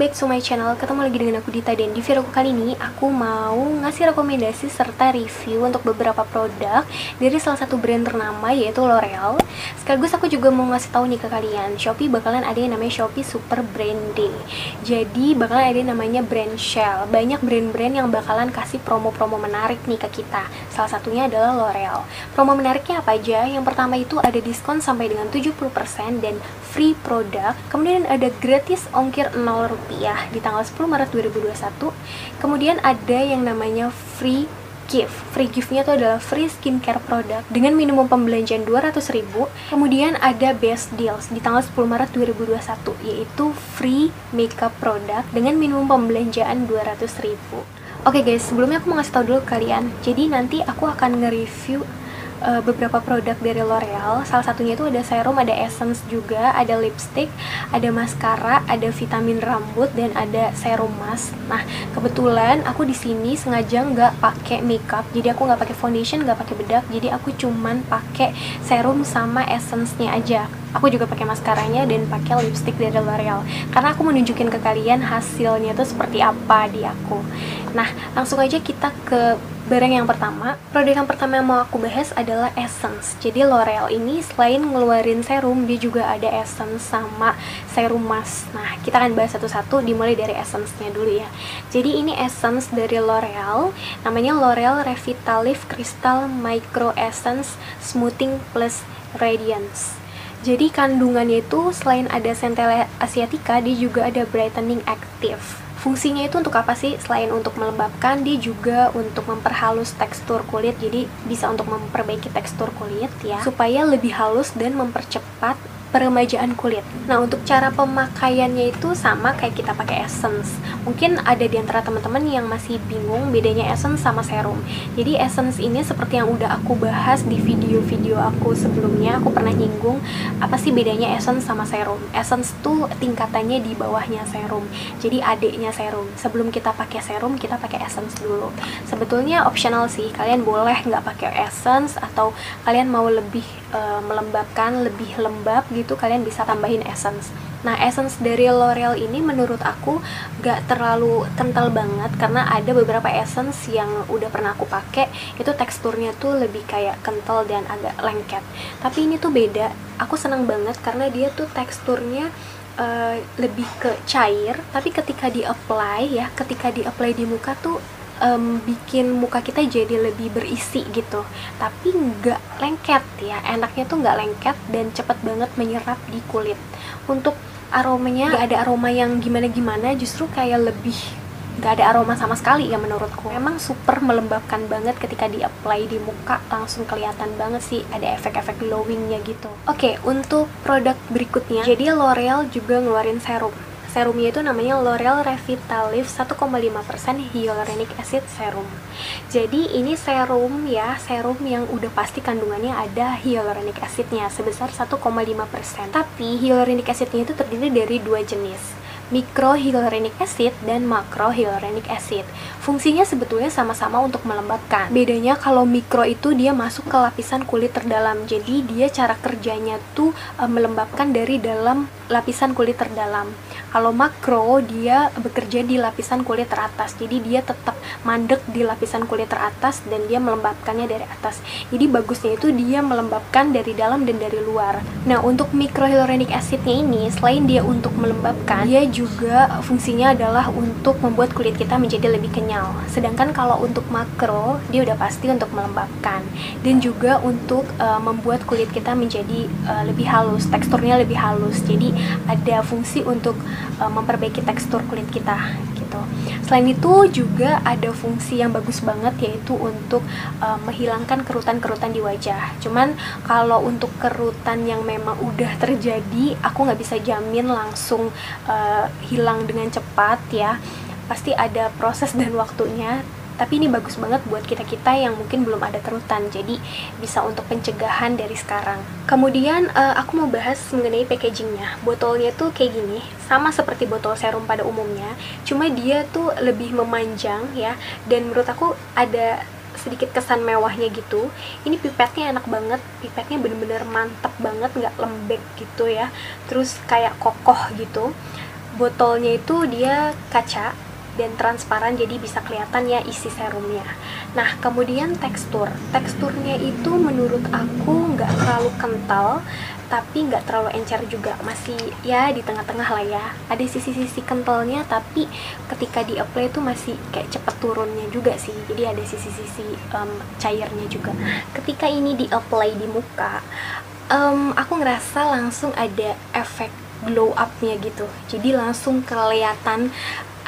Back to my channel, ketemu lagi dengan aku Dita dan di video kali ini aku mau ngasih rekomendasi serta review untuk beberapa produk dari salah satu brand ternama yaitu L'Oreal. Sekaligus aku juga mau ngasih tahu nih ke kalian Shopee bakalan ada yang namanya Shopee Super Brand Day. Jadi bakalan ada yang namanya brand Shell. Banyak brand-brand yang bakalan kasih promo-promo menarik nih ke kita. Salah satunya adalah L'Oreal. Promo menariknya apa aja? yang pertama itu ada diskon sampai dengan 70% dan free produk. Kemudian ada gratis ongkir 0 rupiah di tanggal 10 Maret 2021 kemudian ada yang namanya free gift. Free giftnya itu adalah free skincare product dengan minimum pembelanjaan 200 ribu. Kemudian ada best deals di tanggal 10 Maret 2021 yaitu free makeup product dengan minimum pembelanjaan 200 ribu. Oke okay guys, sebelumnya aku mau ngasih tau dulu kalian. Jadi nanti aku akan nge-review uh, beberapa produk dari L'Oreal. Salah satunya itu ada serum, ada essence juga, ada lipstick, ada maskara, ada vitamin rambut dan ada serum mask. Nah, kebetulan aku di sini sengaja nggak pakai makeup, jadi aku nggak pakai foundation, nggak pakai bedak, jadi aku cuman pakai serum sama essence-nya aja. Aku juga pakai maskaranya dan pakai lipstick dari L'Oreal karena aku mau nunjukin ke kalian hasilnya tuh seperti apa di aku. Nah, langsung aja kita ke barang yang pertama produk yang pertama yang mau aku bahas adalah essence. Jadi L'Oreal ini selain ngeluarin serum dia juga ada essence sama serum mask nah kita akan bahas satu-satu dimulai dari essence-nya dulu ya. Jadi ini essence dari L'Oreal namanya L'Oreal Revitalift Crystal Micro Essence Smoothing Plus Radiance. Jadi kandungannya itu selain ada centella asiatica dia juga ada brightening active Fungsinya itu untuk apa sih? Selain untuk melembabkan, dia juga untuk memperhalus tekstur kulit. Jadi bisa untuk memperbaiki tekstur kulit ya, supaya lebih halus dan mempercepat peremajaan kulit. Nah, untuk cara pemakaiannya itu sama kayak kita pakai essence. Mungkin ada di antara teman-teman yang masih bingung bedanya essence sama serum. Jadi essence ini seperti yang udah aku bahas di video-video aku sebelumnya, aku pernah nyinggung apa sih bedanya essence sama serum. Essence tuh tingkatannya di bawahnya serum. Jadi adiknya serum. Sebelum kita pakai serum, kita pakai essence dulu. Sebetulnya optional sih, kalian boleh nggak pakai essence atau kalian mau lebih uh, melembabkan, lebih lembab gitu kalian bisa tambahin essence Nah, essence dari L'Oreal ini menurut aku gak terlalu kental banget karena ada beberapa essence yang udah pernah aku pakai itu teksturnya tuh lebih kayak kental dan agak lengket. Tapi ini tuh beda. Aku senang banget karena dia tuh teksturnya uh, lebih ke cair, tapi ketika di-apply ya, ketika di-apply di muka tuh um, bikin muka kita jadi lebih berisi gitu. Tapi nggak lengket ya. Enaknya tuh nggak lengket dan cepet banget menyerap di kulit. Untuk aromanya nggak ada aroma yang gimana-gimana justru kayak lebih nggak ada aroma sama sekali ya menurutku. Memang super melembabkan banget ketika di apply di muka langsung kelihatan banget sih ada efek-efek glowingnya gitu. Oke untuk produk berikutnya. Jadi L'Oreal juga ngeluarin serum Serumnya itu namanya L'Oreal Revitalift 1,5% hyaluronic acid serum. Jadi ini serum ya, serum yang udah pasti kandungannya ada hyaluronic acidnya sebesar 1,5%. Tapi hyaluronic acidnya itu terdiri dari dua jenis microhyaluronic acid dan macrohyaluronic acid. Fungsinya sebetulnya sama-sama untuk melembabkan. Bedanya kalau mikro itu dia masuk ke lapisan kulit terdalam. Jadi dia cara kerjanya tuh e, melembabkan dari dalam lapisan kulit terdalam. Kalau makro dia bekerja di lapisan kulit teratas. Jadi dia tetap mandek di lapisan kulit teratas dan dia melembabkannya dari atas. Jadi bagusnya itu dia melembabkan dari dalam dan dari luar. Nah, untuk microhyaluronic acidnya ini selain dia untuk melembabkan, dia juga fungsinya adalah untuk membuat kulit kita menjadi lebih kenyal. Sedangkan kalau untuk makro, dia udah pasti untuk melembabkan dan juga untuk uh, membuat kulit kita menjadi uh, lebih halus, teksturnya lebih halus. Jadi ada fungsi untuk uh, memperbaiki tekstur kulit kita gitu. Selain itu juga ada fungsi yang bagus banget yaitu untuk uh, menghilangkan kerutan-kerutan di wajah. Cuman kalau untuk kerutan yang memang udah terjadi, aku nggak bisa jamin langsung hilang dengan cepat ya. Pasti ada proses dan waktunya. Tapi ini bagus banget buat kita-kita yang mungkin belum ada kerutan jadi bisa untuk pencegahan dari sekarang. Kemudian uh, aku mau bahas mengenai packagingnya. Botolnya tuh kayak gini sama seperti botol serum pada umumnya cuma dia tuh lebih memanjang ya. Dan menurut aku ada sedikit kesan mewahnya gitu. Ini pipetnya enak banget pipetnya bener-bener mantep banget nggak lembek gitu ya. Terus kayak kokoh gitu botolnya itu dia kaca dan transparan jadi bisa kelihatan ya isi serumnya. Nah kemudian tekstur. Teksturnya itu menurut aku nggak terlalu kental tapi nggak terlalu encer juga. Masih ya di tengah-tengah lah ya. Ada sisi-sisi kentalnya tapi ketika di apply itu masih kayak cepet turunnya juga sih. Jadi ada sisi-sisi um, cairnya juga. Ketika ini di apply di muka um, aku ngerasa langsung ada efek glow upnya gitu. Jadi langsung kelihatan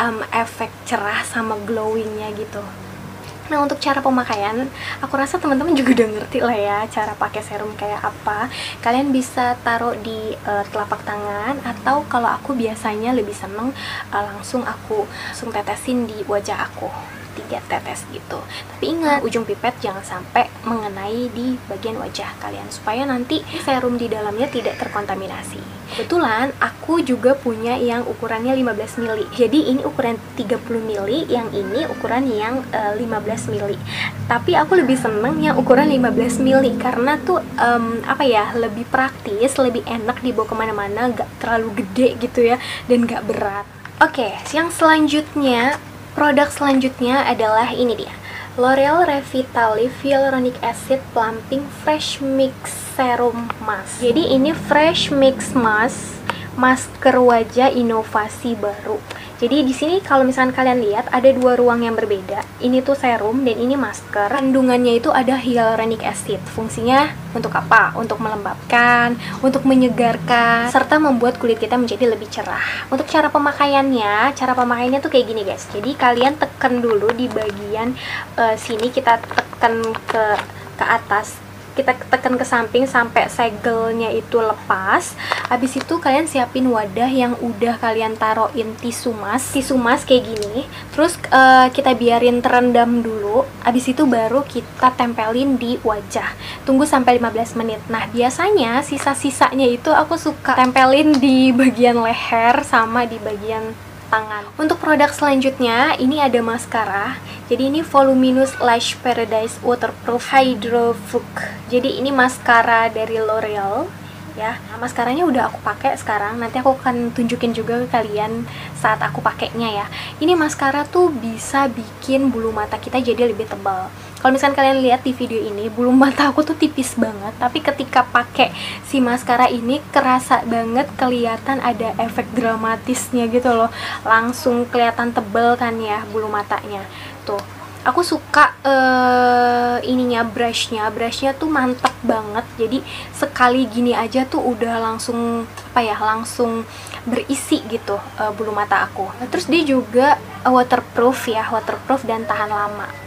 um, efek cerah sama glowingnya gitu. Nah untuk cara pemakaian, aku rasa teman-teman juga udah ngerti lah ya cara pakai serum kayak apa. Kalian bisa taruh di uh, telapak tangan atau kalau aku biasanya lebih seneng uh, langsung aku langsung tetesin di wajah aku tiga tetes gitu. Tapi ingat ujung pipet jangan sampai mengenai di bagian wajah kalian supaya nanti serum di dalamnya tidak terkontaminasi. Kebetulan aku juga punya yang ukurannya 15 mili. Jadi ini ukuran 30 mili yang ini ukuran yang uh, eh, 15 mili. Tapi aku lebih seneng yang ukuran 15 mili karena tuh um, apa ya lebih praktis lebih enak dibawa ke mana-mana gak terlalu gede gitu ya dan gak berat. Oke, okay, yang selanjutnya Produk selanjutnya adalah ini dia. L'Oreal Revitalift Hyaluronic Acid Plumping Fresh Mix Serum Mask. Jadi ini Fresh Mix Mask, masker wajah inovasi baru. Jadi di sini kalau misalkan kalian lihat ada dua ruang yang berbeda. Ini tuh serum dan ini masker. Kandungannya itu ada hyaluronic acid. Fungsinya untuk apa? Untuk melembabkan, untuk menyegarkan, serta membuat kulit kita menjadi lebih cerah. Untuk cara pemakaiannya, cara pemakaiannya tuh kayak gini guys. Jadi kalian tekan dulu di bagian uh, sini kita tekan ke ke atas kita tekan ke samping sampai segelnya itu lepas. Habis itu kalian siapin wadah yang udah kalian taruhin tisu mas. Tisu mas kayak gini. Terus uh, kita biarin terendam dulu. Habis itu baru kita tempelin di wajah. Tunggu sampai 15 menit. Nah biasanya sisa-sisanya itu aku suka tempelin di bagian leher sama di bagian tangan. Untuk produk selanjutnya, ini ada maskara. Jadi ini Voluminous Lash Paradise Waterproof Hydro Jadi ini maskara dari L'Oreal ya. Nah, maskaranya udah aku pakai sekarang. Nanti aku akan tunjukin juga ke kalian saat aku pakainya ya. Ini maskara tuh bisa bikin bulu mata kita jadi lebih tebal kalau misalkan kalian lihat di video ini bulu mata aku tuh tipis banget. Tapi ketika pakai si maskara ini kerasa banget kelihatan ada efek dramatisnya gitu loh. Langsung kelihatan tebel kan ya bulu matanya. Tuh aku suka uh, ininya brushnya. Brushnya tuh mantep banget. Jadi sekali gini aja tuh udah langsung apa ya langsung berisi gitu uh, bulu mata aku. Terus dia juga waterproof ya waterproof dan tahan lama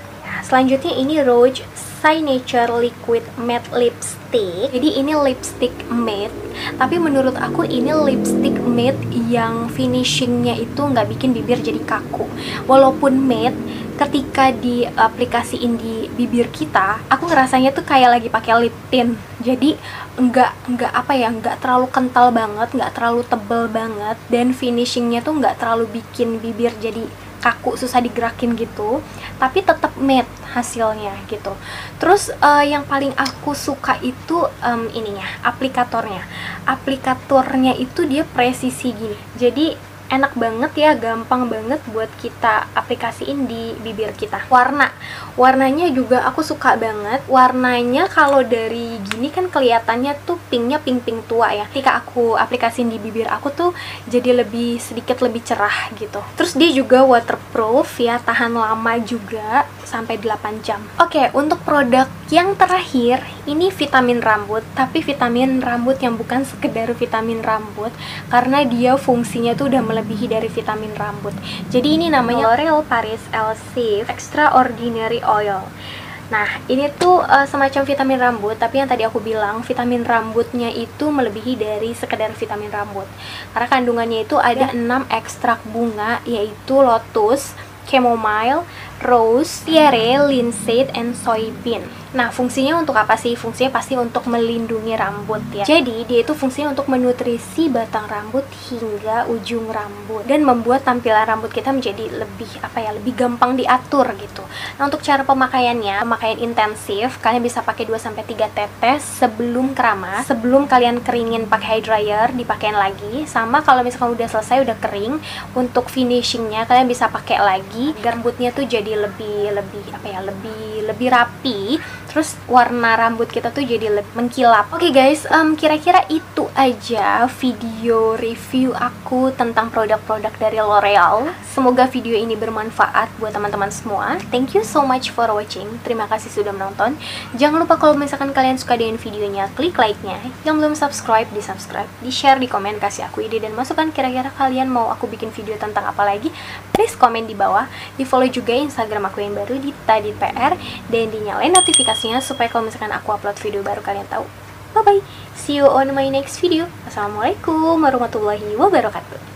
selanjutnya ini Rouge Signature Liquid Matte Lipstick. Jadi ini lipstick matte. Tapi menurut aku ini lipstick matte yang finishingnya itu nggak bikin bibir jadi kaku. Walaupun matte ketika diaplikasiin di bibir kita aku ngerasanya tuh kayak lagi pakai lip tint. Jadi enggak enggak apa ya enggak terlalu kental banget enggak terlalu tebel banget dan finishingnya tuh enggak terlalu bikin bibir jadi kaku susah digerakin gitu tapi tetap matte hasilnya gitu. Terus uh, yang paling aku suka itu um, ininya aplikatornya. Aplikatornya itu dia presisi gini jadi enak banget ya gampang banget buat kita aplikasiin di bibir kita. Warna warnanya juga aku suka banget. Warnanya kalau dari gini kan kelihatannya tuh pinknya pink pink tua ya ketika aku aplikasiin di bibir aku tuh jadi lebih sedikit lebih cerah gitu terus dia juga waterproof ya tahan lama juga sampai 8 jam oke untuk produk yang terakhir ini vitamin rambut tapi vitamin rambut yang bukan sekedar vitamin rambut karena dia fungsinya tuh udah melebihi dari vitamin rambut. Jadi ini namanya L'Oreal Paris Elseve Extraordinary Oil. Nah, ini tuh uh, semacam vitamin rambut, tapi yang tadi aku bilang vitamin rambutnya itu melebihi dari sekedar vitamin rambut. Karena kandungannya itu ada 6 ekstrak bunga yaitu lotus, chamomile, rose, tiare, linseed, and soybean. Nah, fungsinya untuk apa sih? Fungsinya pasti untuk melindungi rambut ya. Jadi, dia itu fungsinya untuk menutrisi batang rambut hingga ujung rambut dan membuat tampilan rambut kita menjadi lebih apa ya, lebih gampang diatur gitu. Nah, untuk cara pemakaiannya, pemakaian intensif, kalian bisa pakai 2 sampai 3 tetes sebelum keramas. Sebelum kalian keringin pakai hair dryer, dipakein lagi. Sama kalau misalkan udah selesai, udah kering, untuk finishingnya kalian bisa pakai lagi. Rambutnya tuh jadi lebih lebih apa ya, lebih lebih rapi terus warna rambut kita tuh jadi lebih mengkilap oke okay guys um, kira-kira itu aja video review aku tentang produk-produk dari L'Oreal. Semoga video ini bermanfaat buat teman-teman semua. Thank you so much for watching. Terima kasih sudah menonton. Jangan lupa kalau misalkan kalian suka dengan videonya klik like-nya. Yang belum subscribe di subscribe di share di komen kasih aku ide dan masukan kira-kira kalian mau aku bikin video tentang apa lagi please komen di bawah. Di follow juga instagram aku yang baru di tadi PR dan dinyalain notifikasi notifikasinya supaya kalau misalkan aku upload video baru kalian tahu. Bye bye. See you on my next video. Assalamualaikum warahmatullahi wabarakatuh.